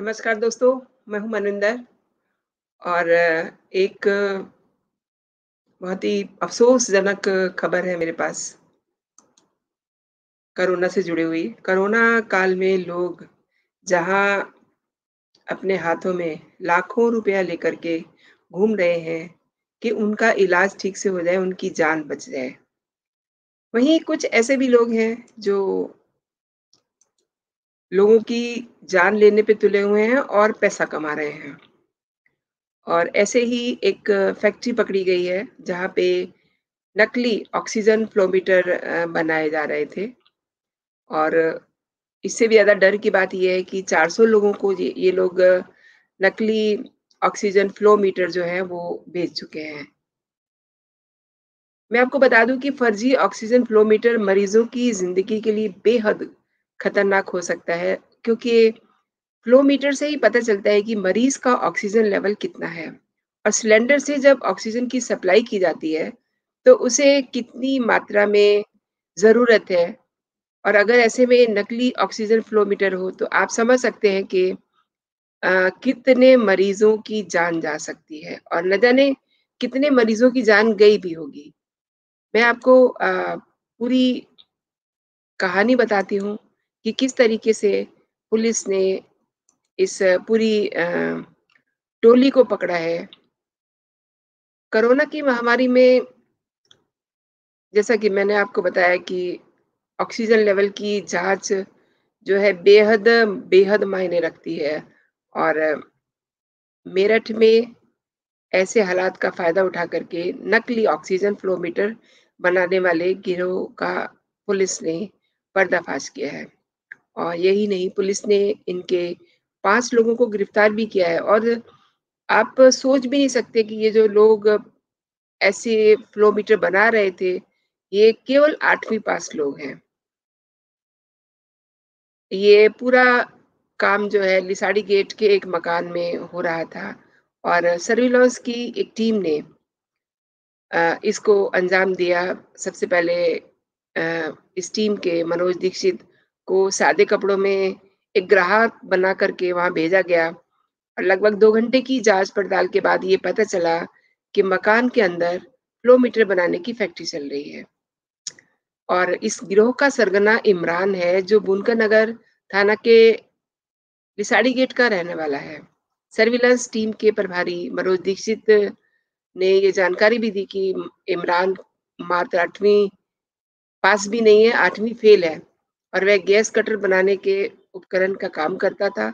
नमस्कार दोस्तों, मैं हूँ मनिंदर और एक बहुत ही अफ़सोसजनक खबर है मेरे पास। कोरोना से जुड़ी हुई। कोरोना काल में लोग जहाँ अपने हाथों में लाखों रुपया लेकर के घूम रहे हैं कि उनका इलाज ठीक से हो जाए, उनकी जान बच जाए। वहीं कुछ ऐसे भी लोग हैं जो लोगों की जान लेने पे तुले हुए हैं और पैसा कमा रहे हैं। और ऐसे ही एक फैक्ट्री पकड़ी गई है, जहाँ पे नकली ऑक्सीजन फ्लोमीटर बनाए जा रहे थे। और इससे भी ज़्यादा डर की बात यह है कि 400 लोगों को ये ये लोग नकली ऑक्सीजन फ्लोमीटर जो है वो बेच चुके हैं। मैं आपको बता दूँ कि फर्जी ऑक्सीजन फ्लोमीटर मरीज़ों की ज़िंदगी के लिए बेहद खतरनाक हो सकता है, क्योंकि फ्लोमीटर से ही पता चलता है कि मरीज़ का ऑक्सीजन लेवल कितना है। और सिलेंडर से जब ऑक्सीजन की सप्लाई की जाती है, तो उसे कितनी मात्रा में ज़रूरत है? और अगर ऐसे में नकली ऑक्सीजन फ्लोमीटर हो, तो आप समझ सकते हैं कि अ, कितने मरीज़ों की जान जा सकती है। और न जाने कितने मरीज़ों की जान गई भी होगी। मैं आपको अ, पूरी कहानी बताती हूँ। कि किस तरीके से पुलिस ने इस पूरी टोली को पकड़ा है। कोरोना की महामारी में जैसा कि मैंने आपको बताया कि ऑक्सीजन लेवल की जाँच जो है बेहद बेहद मायने रखती है और मेरठ में ऐसे हालात का फ़ायदा उठा करके नकली ऑक्सीजन फ्लोमीटर बनाने वाले गिरोह का पुलिस ने पर्दाफ़ाश किया है। और यही नहीं पुलिस ने इनके पाँच लोगों को गिरफ़्तार भी किया है और आप सोच भी नहीं सकते कि ये जो लोग ऐसे फ्लोमीटर बना रहे थे, ये केवल आठवीं पास लोग हैं। ये पूरा काम जो है लिसाड़ी गेट के एक मकान में हो रहा था और सर्विलांस की एक टीम ने इसको अंजाम दिया। सबसे पहले इस टीम के मनोज दीक्षित को सादे कपड़ों में एक ग्राहक बना करके वहाँ भेजा गया और लगभग दो घंटे की जाँच-पड़ताल के बाद ये पता चला कि मकान के अंदर फ्लोमीटर बनाने की फैक्ट्री चल रही है। और इस गिरोह का सरगना इमरान है, जो बुनकर नगर थाना के लिसाड़ी गेट का रहने वाला है। सर्विलांस टीम के प्रभारी मनोज दीक्षित ने ये जानकारी भी दी कि इमरान मात्र आठवीं पास भी नहीं है, आठवीं फेल है और वह गैस कटर बनाने के उपकरण का काम करता था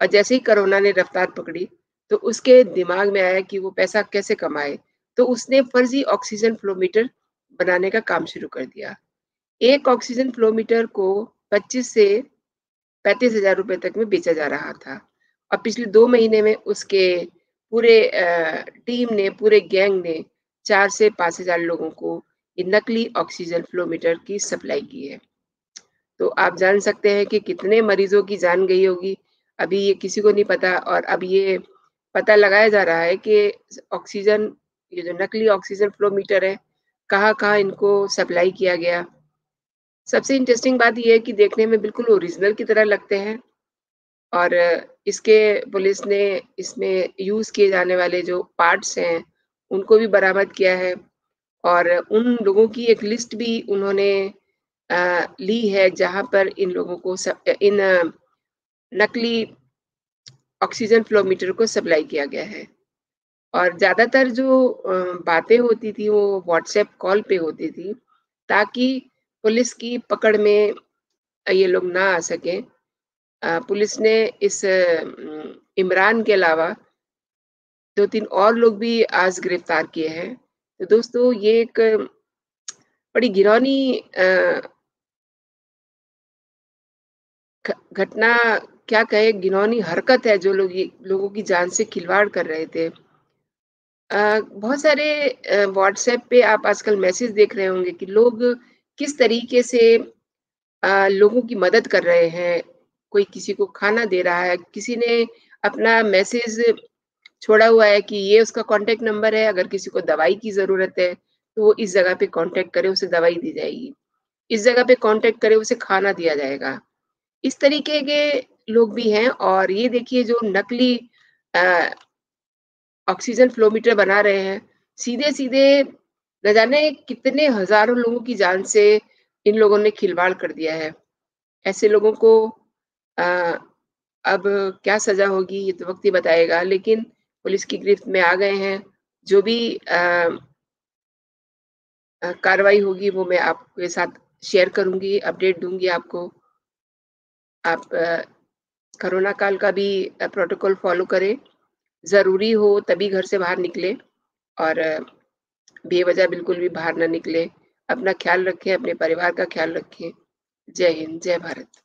और जैसे ही कोरोना ने रफ्तार पकड़ी, तो उसके दिमाग में आया कि वो पैसा कैसे कमाए, तो उसने फर्जी ऑक्सीजन फ्लोमीटर बनाने का काम शुरू कर दिया। एक ऑक्सीजन फ्लोमीटर को 25 से 35 हज़ार रुपए तक में बेचा जा रहा था और पिछले दो महीने में उसके पूरे टीम ने, पूरे गैंग ने चार से 5 हज़ार लोगों को नकली ऑक्सीजन फ्लोमीटर की सप्लाई की है। तो आप जान सकते हैं कि कितने मरीज़ों की जान गई होगी, अभी ये किसी को नहीं पता और अब ये पता लगाया जा रहा है कि ऑक्सीजन ये जो नकली ऑक्सीजन फ्लोमीटर है, कहाँ-कहाँ इनको सप्लाई किया गया। सबसे इंटरेस्टिंग बात यह है कि देखने में बिल्कुल ओरिजिनल की तरह लगते हैं और इसके पुलिस ने इसमें यूज़ किए जाने वाले जो पार्ट्स हैं, उनको भी बरामद किया है और उन लोगों की एक लिस्ट भी उन्होंने ली है, जहाँ पर इन लोगों को स इन नकली ऑक्सीजन फ्लोमीटर को सप्लाई किया गया है और ज़्यादातर जो बातें होती थी, वो व्हाट्सएप कॉल पे होती थी, ताकि पुलिस की पकड़ में ये लोग ना आ सकें। पुलिस ने इस इमरान के अलावा 2-3 और लोग भी आज गिरफ़्तार किए हैं। तो दोस्तों ये एक बड़ी घिरौनी घटना क्या कहे घिनौनी हरकत है जो लोग लोगों की जान से खिलवाड़ कर रहे थे। बहुत सारे व्हाट्सएप पे आप आजकल मैसेज देख रहे होंगे कि लोग किस तरीके से अ, लोगों की मदद कर रहे हैं। कोई किसी को खाना दे रहा है, किसी ने अपना मैसेज छोड़ा हुआ है कि ये उसका कॉन्टैक्ट नंबर है, अगर किसी को दवाई की ज़रूरत है, तो वो इस जगह पे कॉन्टैक्ट करे, उसे दवाई दी जाएगी। इस जगह पे कॉन्टैक्ट करे, उसे खाना दिया जाएगा। इस तरीके के लोग भी हैं और ये देखिए जो नकली ऑक्सीजन फ्लोमीटर बना रहे हैं, सीधे-सीधे न जाने कितने हज़ारों लोगों की जान से इन लोगों ने खिलवाड़ कर दिया है। ऐसे लोगों को अ, अब क्या सज़ा होगी ये तो वक़्त ही बताएगा लेकिन पुलिस की गिरफ्त में आ गए हैं। जो भी कार्रवाई होगी वो मैं आपके साथ शेयर करूँगी अपडेट दूँगी आपको। आप कोरोना काल का भी प्रोटोकॉल फ़ॉलो करें। ज़रूरी हो तभी घर से बाहर निकले और बेवज़ह बिल्कुल भी बाहर ना निकले अपना ख़्याल रखें, अपने परिवार का ख़्याल रखें। जय हिंद, जय भारत।